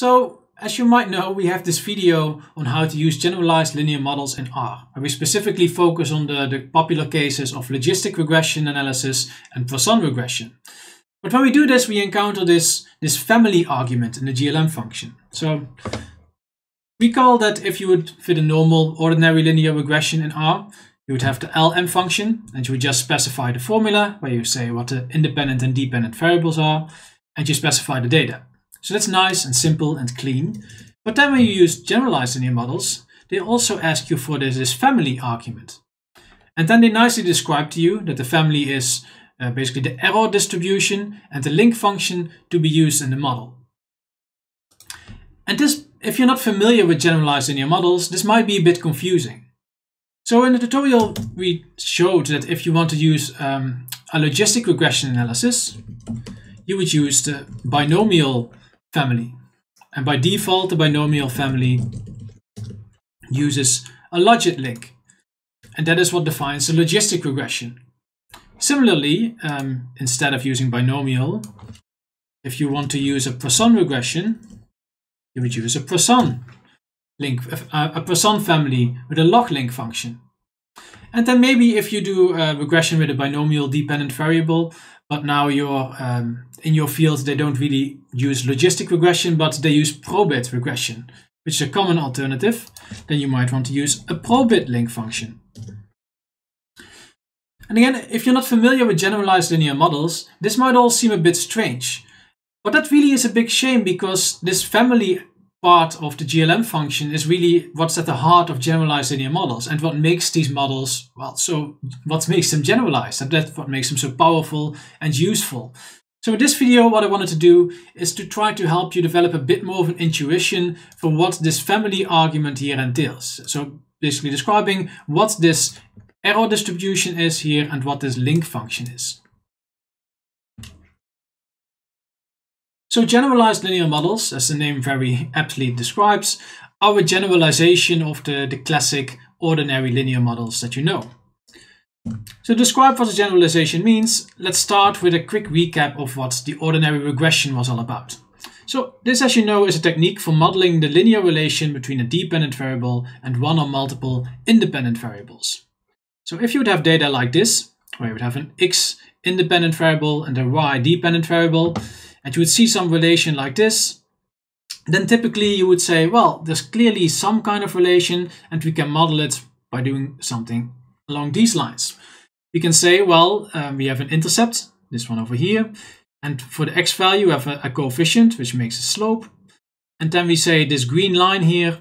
So, as you might know, we have this video on how to use generalized linear models in R, where we specifically focus on the, the popular cases of logistic regression analysis and Poisson regression. But when we do this, we encounter this, this family argument in the GLM function. So recall that if you would fit a normal ordinary linear regression in R, you would have the LM function, and you would just specify the formula where you say what the independent and dependent variables are, and you specify the data. So that's nice and simple and clean. But then when you use generalized linear models, they also ask you for this, this family argument. And then they nicely describe to you that the family is uh, basically the error distribution and the link function to be used in the model. And this, if you're not familiar with generalized linear models, this might be a bit confusing. So in the tutorial, we showed that if you want to use um, a logistic regression analysis, you would use the binomial family. And by default, the binomial family uses a logit link. And that is what defines a logistic regression. Similarly, um, instead of using binomial, if you want to use a Poisson regression, you would use a Poisson link, a Poisson family with a log link function. And then maybe if you do a regression with a binomial dependent variable, but now you're um, in your field, they don't really use logistic regression, but they use probit regression, which is a common alternative. Then you might want to use a probit link function. And again, if you're not familiar with generalized linear models, this might all seem a bit strange. But that really is a big shame because this family part of the GLM function is really what's at the heart of generalized linear models and what makes these models, well, so what makes them generalized and that's what makes them so powerful and useful. So in this video, what I wanted to do is to try to help you develop a bit more of an intuition for what this family argument here entails. So basically describing what this error distribution is here and what this link function is. So generalized linear models, as the name very aptly describes, are a generalization of the, the classic ordinary linear models that you know. So describe what a generalization means, let's start with a quick recap of what the ordinary regression was all about. So this, as you know, is a technique for modeling the linear relation between a dependent variable and one or multiple independent variables. So if you would have data like this, where you would have an x independent variable and a y dependent variable, and you would see some relation like this, then typically you would say, well, there's clearly some kind of relation and we can model it by doing something along these lines. We can say, well, um, we have an intercept, this one over here, and for the x value we have a, a coefficient which makes a slope. And then we say this green line here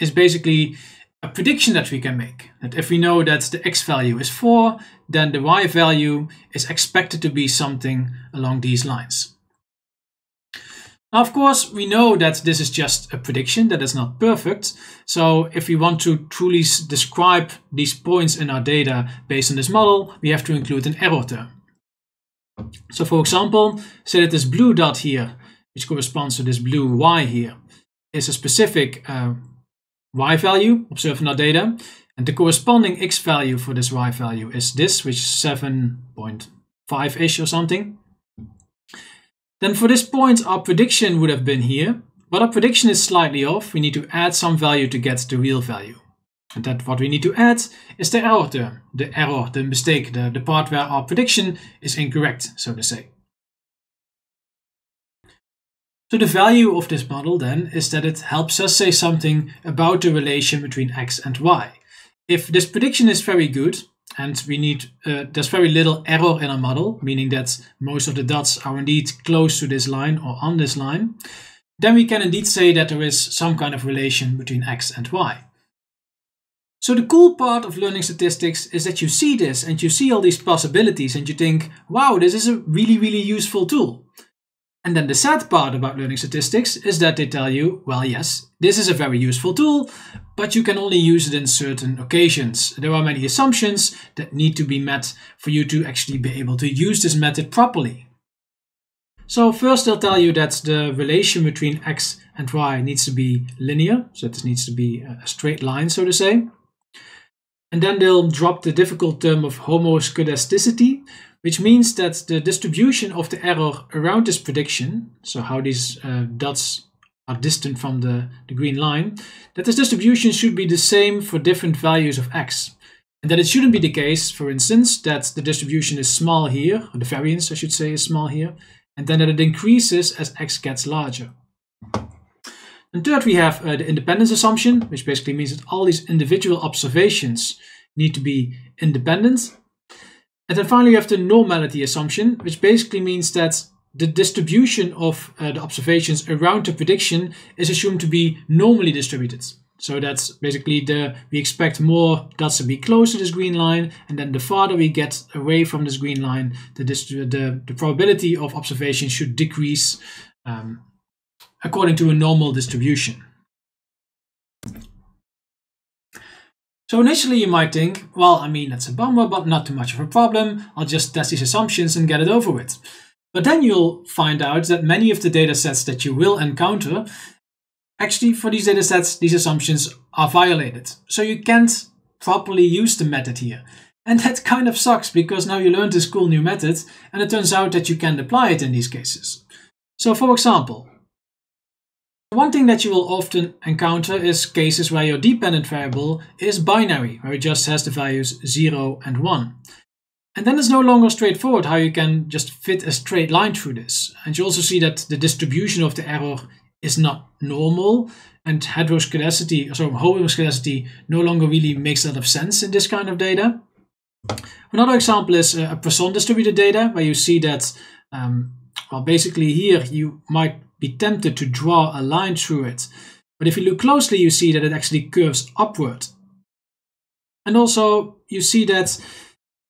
is basically a prediction that we can make. That if we know that the x value is 4, then the y value is expected to be something along these lines. Now, of course, we know that this is just a prediction, that is not perfect. So if we want to truly describe these points in our data based on this model, we have to include an error term. So for example, say that this blue dot here, which corresponds to this blue y here, is a specific uh, y value observed in our data. And the corresponding x value for this y value is this, which is 7.5-ish or something. Then for this point, our prediction would have been here, but our prediction is slightly off. We need to add some value to get the real value. And that what we need to add is the error term, the error, the mistake, the, the part where our prediction is incorrect, so to say. So the value of this model then is that it helps us say something about the relation between x and y. If this prediction is very good, and we need, uh, there's very little error in our model, meaning that most of the dots are indeed close to this line or on this line, then we can indeed say that there is some kind of relation between x and y. So the cool part of learning statistics is that you see this and you see all these possibilities and you think, wow, this is a really, really useful tool. And then the sad part about learning statistics is that they tell you, well, yes, this is a very useful tool, but you can only use it in certain occasions. There are many assumptions that need to be met for you to actually be able to use this method properly. So first they'll tell you that the relation between x and y needs to be linear, so this needs to be a straight line, so to say. And then they'll drop the difficult term of homoscedasticity, which means that the distribution of the error around this prediction, so how these uh, dots are distant from the, the green line, that this distribution should be the same for different values of x. And that it shouldn't be the case, for instance, that the distribution is small here, or the variance I should say is small here, and then that it increases as x gets larger. And third, we have uh, the independence assumption, which basically means that all these individual observations need to be independent. And then finally, you have the normality assumption, which basically means that the distribution of uh, the observations around the prediction is assumed to be normally distributed. So that's basically the we expect more dots to be close to this green line, and then the farther we get away from this green line, the the, the probability of observation should decrease um, according to a normal distribution. So initially you might think, well, I mean, that's a bummer, but not too much of a problem. I'll just test these assumptions and get it over with. But then you'll find out that many of the data sets that you will encounter, actually for these data sets, these assumptions are violated. So you can't properly use the method here. And that kind of sucks because now you learned this cool new method and it turns out that you can apply it in these cases. So for example, one thing that you will often encounter is cases where your dependent variable is binary, where it just has the values 0 and 1. And then it's no longer straightforward how you can just fit a straight line through this. And you also see that the distribution of the error is not normal and heteroscedasticity, so homoscedasticity no longer really makes a lot of sense in this kind of data. Another example is uh, a Poisson distributed data where you see that, um, well, basically here you might be tempted to draw a line through it. But if you look closely, you see that it actually curves upward. And also you see that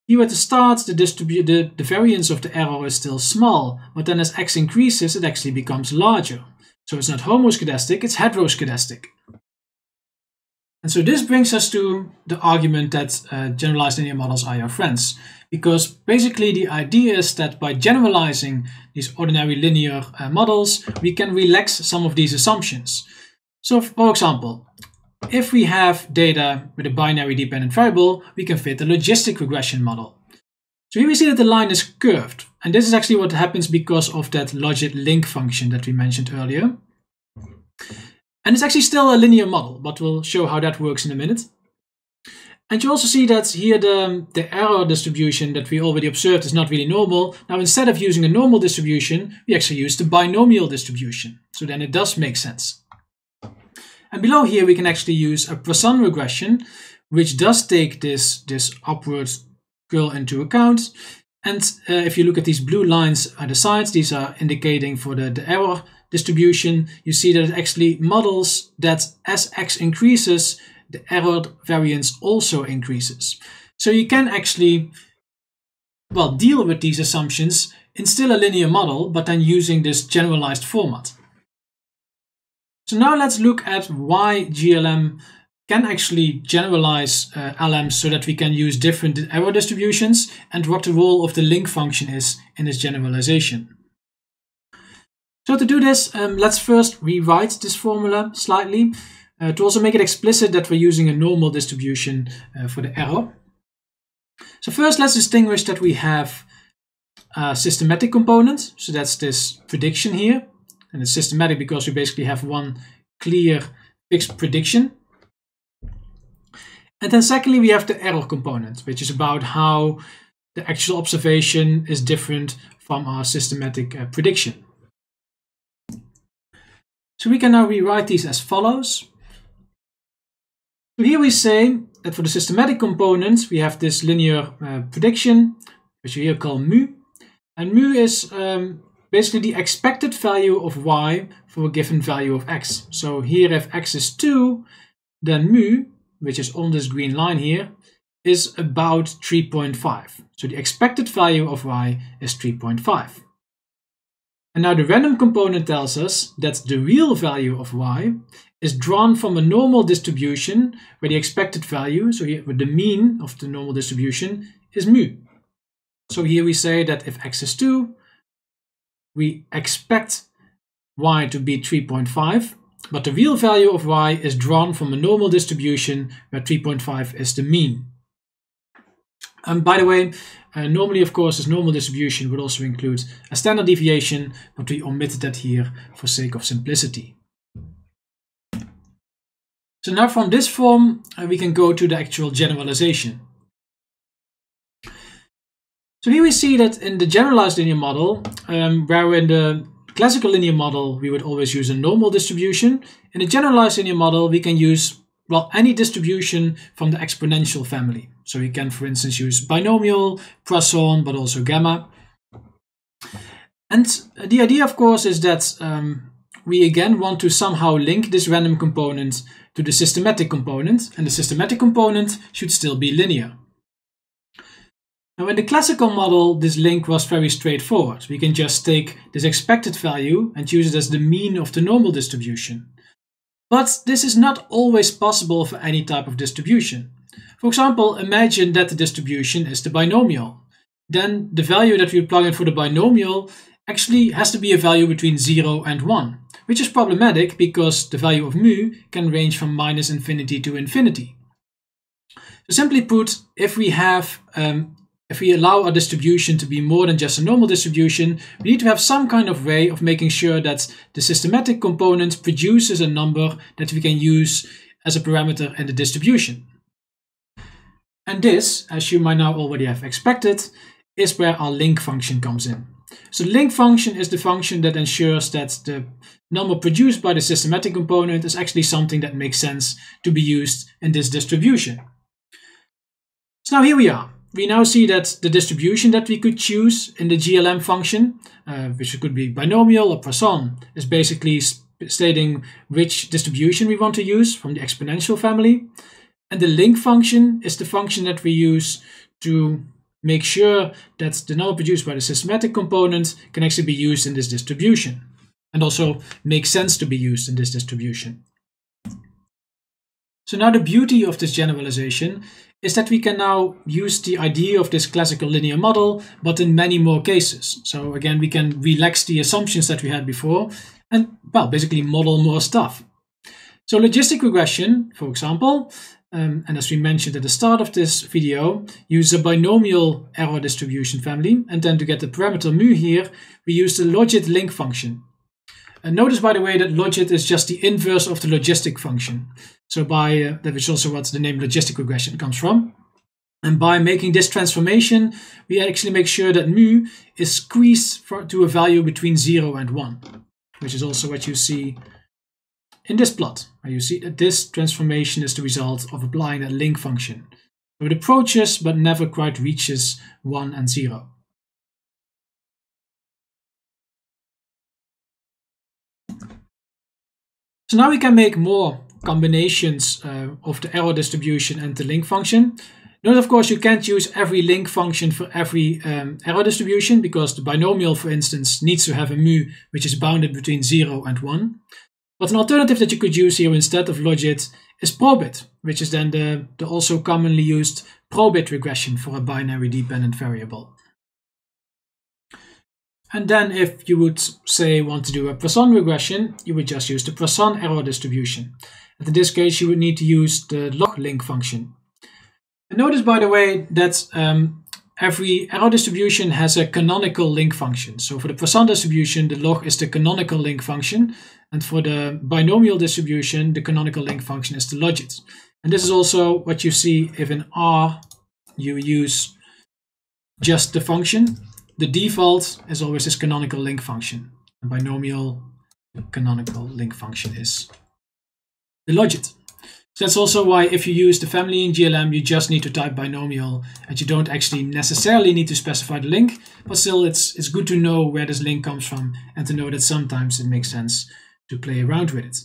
here at the start, the, the, the variance of the error is still small, but then as x increases, it actually becomes larger. So it's not homoscedastic, it's heteroscedastic. And so this brings us to the argument that uh, generalized linear models are your friends. Because basically the idea is that by generalizing these ordinary linear uh, models, we can relax some of these assumptions. So for example, if we have data with a binary dependent variable, we can fit a logistic regression model. So here we see that the line is curved. And this is actually what happens because of that logit link function that we mentioned earlier. And it's actually still a linear model, but we'll show how that works in a minute. And you also see that here the, the error distribution that we already observed is not really normal. Now instead of using a normal distribution, we actually use the binomial distribution. So then it does make sense. And below here, we can actually use a Poisson regression, which does take this, this upward curl into account. And uh, if you look at these blue lines at the sides, these are indicating for the, the error distribution. You see that it actually models that as x increases, the error variance also increases. So you can actually, well, deal with these assumptions in still a linear model, but then using this generalized format. So now let's look at why GLM can actually generalize uh, LMs so that we can use different error distributions and what the role of the link function is in this generalization. So to do this, um, let's first rewrite this formula slightly uh, to also make it explicit that we're using a normal distribution uh, for the error. So first let's distinguish that we have a systematic component, so that's this prediction here, and it's systematic because we basically have one clear fixed prediction. And then secondly, we have the error component, which is about how the actual observation is different from our systematic uh, prediction. So we can now rewrite these as follows. So here we say that for the systematic components, we have this linear uh, prediction, which we here call mu. And mu is um, basically the expected value of y for a given value of x. So here if x is 2, then mu, which is on this green line here, is about 3.5. So the expected value of y is 3.5. And now the random component tells us that the real value of y is drawn from a normal distribution where the expected value, so here the mean of the normal distribution, is mu. So here we say that if x is 2, we expect y to be 3.5, but the real value of y is drawn from a normal distribution where 3.5 is the mean. And by the way, uh, normally, of course, this normal distribution would also include a standard deviation, but we omitted that here for sake of simplicity. So now from this form, uh, we can go to the actual generalization. So here we see that in the generalized linear model, um, where in the classical linear model, we would always use a normal distribution. In the generalized linear model, we can use well, any distribution from the exponential family. So we can, for instance, use binomial, Poisson, but also gamma. And the idea, of course, is that um, we again want to somehow link this random component to the systematic component, and the systematic component should still be linear. Now in the classical model, this link was very straightforward. We can just take this expected value and use it as the mean of the normal distribution. But this is not always possible for any type of distribution. For example, imagine that the distribution is the binomial. Then the value that we plug in for the binomial actually has to be a value between 0 and 1, which is problematic because the value of mu can range from minus infinity to infinity. So simply put, if we have um, if we allow our distribution to be more than just a normal distribution, we need to have some kind of way of making sure that the systematic component produces a number that we can use as a parameter in the distribution. And this, as you might now already have expected, is where our link function comes in. So the link function is the function that ensures that the number produced by the systematic component is actually something that makes sense to be used in this distribution. So now here we are we now see that the distribution that we could choose in the GLM function, uh, which could be binomial or Poisson, is basically stating which distribution we want to use from the exponential family. And the link function is the function that we use to make sure that the number produced by the systematic component can actually be used in this distribution and also make sense to be used in this distribution. So now the beauty of this generalization is that we can now use the idea of this classical linear model, but in many more cases. So again, we can relax the assumptions that we had before and, well, basically model more stuff. So logistic regression, for example, um, and as we mentioned at the start of this video, use a binomial error distribution family. And then to get the parameter mu here, we use the logit link function. And notice, by the way, that logit is just the inverse of the logistic function. So by, uh, that is also what the name logistic regression comes from. And by making this transformation, we actually make sure that mu is squeezed for, to a value between 0 and 1, which is also what you see in this plot, where you see that this transformation is the result of applying that link function. So it approaches but never quite reaches 1 and 0. So now we can make more combinations uh, of the error distribution and the link function. Note, of course, you can't use every link function for every um, error distribution because the binomial, for instance, needs to have a mu which is bounded between 0 and 1. But an alternative that you could use here instead of logit is probit, which is then the, the also commonly used probit regression for a binary dependent variable. And then if you would say want to do a Poisson regression, you would just use the Poisson error distribution. And in this case, you would need to use the log link function. And notice, by the way, that um, every error distribution has a canonical link function. So for the Poisson distribution, the log is the canonical link function. And for the binomial distribution, the canonical link function is the logit. And this is also what you see if in R you use just the function the default is always this canonical link function. A binomial canonical link function is the logit. So that's also why if you use the family in GLM, you just need to type binomial and you don't actually necessarily need to specify the link, but still it's, it's good to know where this link comes from and to know that sometimes it makes sense to play around with it.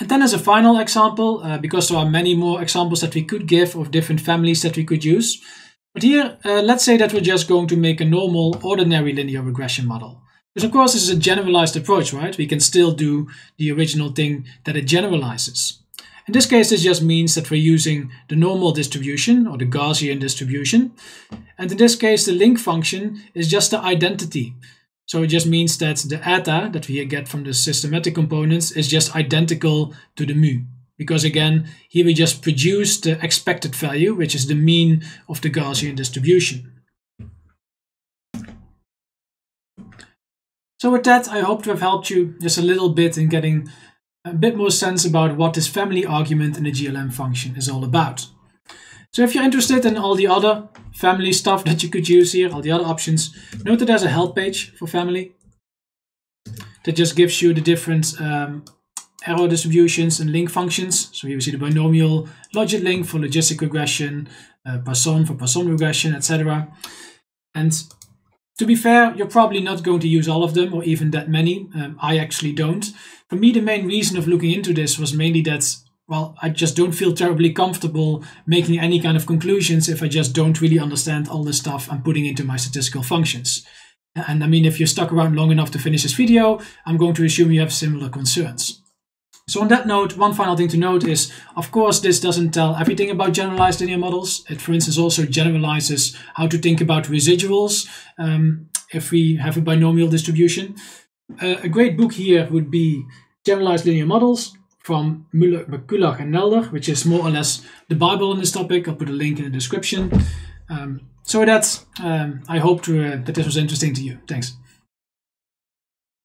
And then as a final example, uh, because there are many more examples that we could give of different families that we could use, but here, uh, let's say that we're just going to make a normal, ordinary linear regression model. Because of course this is a generalized approach, right? We can still do the original thing that it generalizes. In this case, this just means that we're using the normal distribution or the Gaussian distribution. And in this case, the link function is just the identity. So it just means that the eta that we get from the systematic components is just identical to the mu because again, here we just produce the expected value, which is the mean of the Gaussian distribution. So with that, I hope to have helped you just a little bit in getting a bit more sense about what this family argument in the GLM function is all about. So if you're interested in all the other family stuff that you could use here, all the other options, note that there's a help page for family that just gives you the different um, error distributions and link functions. So here we see the binomial logit link for logistic regression, uh, Poisson for Poisson regression, etc. And to be fair, you're probably not going to use all of them or even that many. Um, I actually don't. For me, the main reason of looking into this was mainly that, well, I just don't feel terribly comfortable making any kind of conclusions if I just don't really understand all the stuff I'm putting into my statistical functions. And I mean, if you're stuck around long enough to finish this video, I'm going to assume you have similar concerns. So on that note, one final thing to note is, of course, this doesn't tell everything about generalized linear models. It, for instance, also generalizes how to think about residuals um, if we have a binomial distribution. Uh, a great book here would be Generalized Linear Models from Müller, McCullagh and Nelder, which is more or less the Bible on this topic. I'll put a link in the description. Um, so with that, um, I hope to, uh, that this was interesting to you. Thanks.